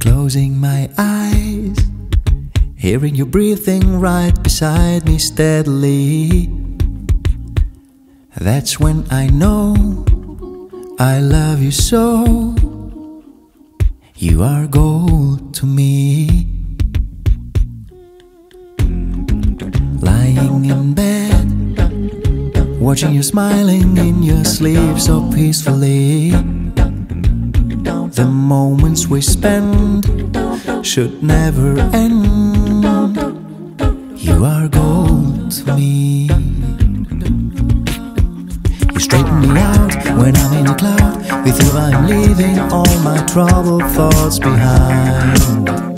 Closing my eyes, hearing you breathing right beside me steadily. That's when I know I love you so. You are gold to me. Lying in bed, watching you smiling in your sleep so peacefully. The moments we spend should never end. You are gold to me. You straighten me out when I'm in a cloud. With you, I'm leaving all my troubled thoughts behind.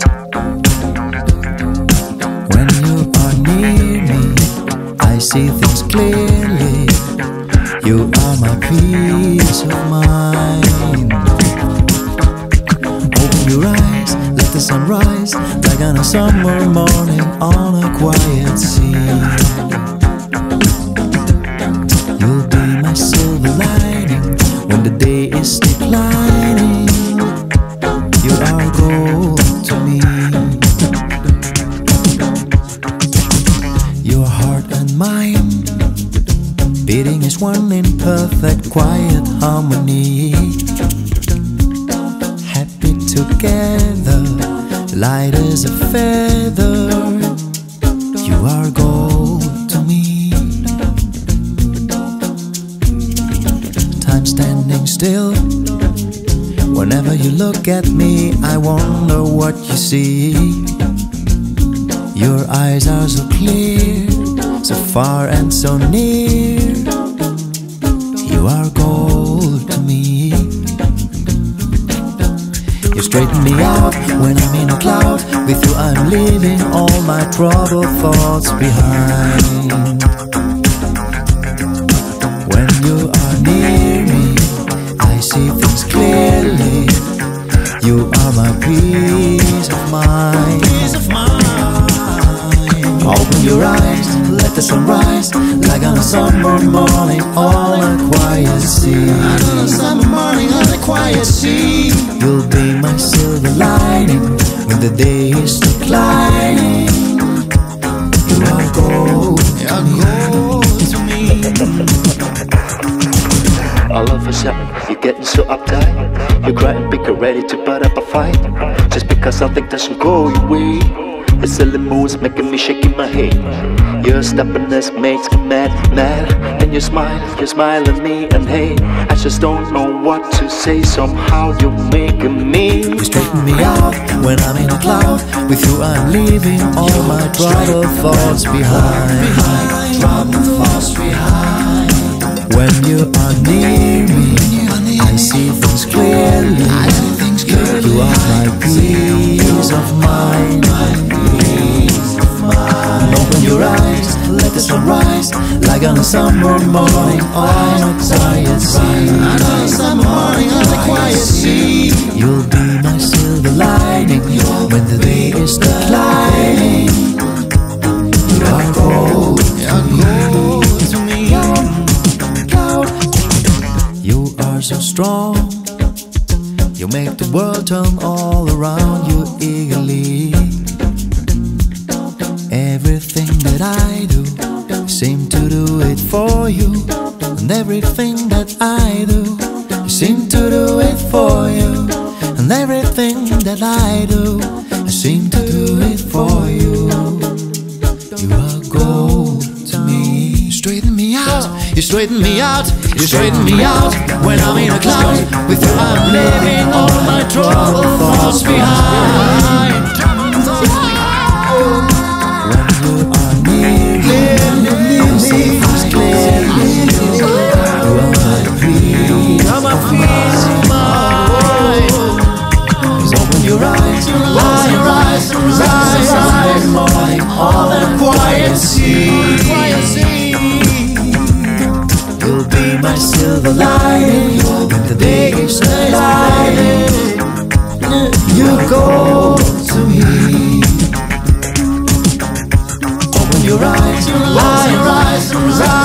On a summer morning on a quiet sea. You'll be my silver lining when the day is declining. You are gold to me. Your heart and mine beating as one in perfect quiet harmony. Happy together, light as a feather. You are gold to me. Time standing still. Whenever you look at me, I wonder what you see. Your eyes are so clear, so far and so near. You are gold straighten me out when I'm in a cloud. With you, I'm leaving all my troubled thoughts behind. When you are near me, I see things clearly. You are my peace of mind. Peace of mind. Open your eyes, let the sun rise like on a summer morning all a quiet the day is declining. You are gold, you are gold to me. All of a sudden, you're getting so uptight. You're crying big and ready to put up a fight. Just because something doesn't go your way. The silly moves making me shaking my head. Your stubbornness makes me mad, mad. And you smile, you smile at me, and hey, I just don't know what to say. Somehow you're making me. You straighten me out when I'm in a cloud. With you, I'm leaving all my troubled thoughts behind. Troubled thoughts behind. When you are near me, I see things clearly. You are my peace of mind. Your eyes, let the sun rise like on a summer morning oh, on a quiet sea. On a summer morning on a quiet sea. You'll be my silver lining when the day is declining. You are gold, you are gold to me. You are so strong. You make the world turn all around you eagerly. That I do seem to do it for you, and everything that I do seem to do it for you, and everything that I do seem to do it for you. You are gold to me. You straighten me out. You straighten me out. You straighten me out when I'm in a cloud. With you, I'm leaving all my troubled thoughts behind. You go to me. Open your eyes, rise, rise, rise, rise,